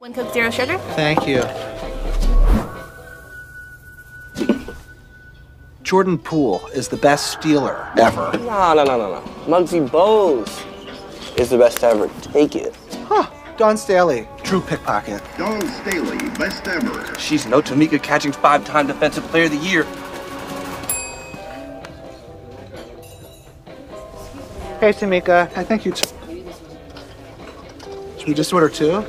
One Coke Zero Sugar? Thank you. Jordan Poole is the best stealer ever. No, no, no, no, no. Muggsy Bogues is the best ever. Take it. Huh. Dawn Staley, true pickpocket. Dawn Staley, best ever. She's no Tamika Catchings five-time Defensive Player of the Year. Hey, Tamika. I think you. Should we just order two?